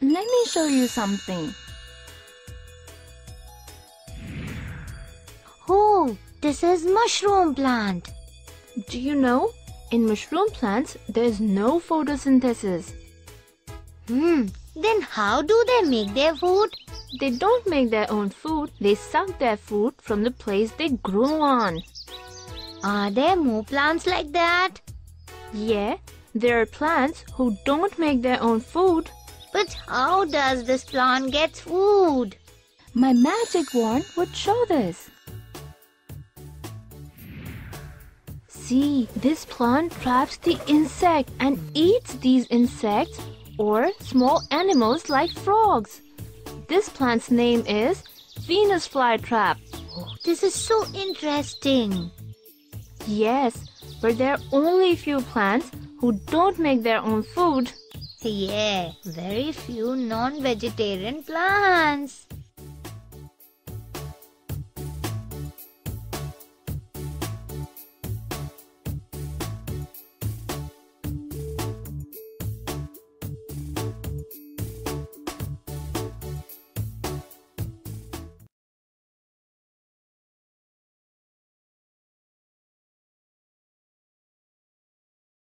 Let me show you something. Oh, this is mushroom plant. Do you know? In mushroom plants, there is no photosynthesis. Hmm, then how do they make their food? They don't make their own food, they suck their food from the place they grow on. Are there more plants like that? Yeah, there are plants who don't make their own food. But how does this plant get food? My magic wand would show this. See, this plant traps the insect and eats these insects or small animals like frogs. This plant's name is Venus flytrap. Oh, this is so interesting. Yes, but there are only few plants who don't make their own food. Yeah, very few non-vegetarian plants.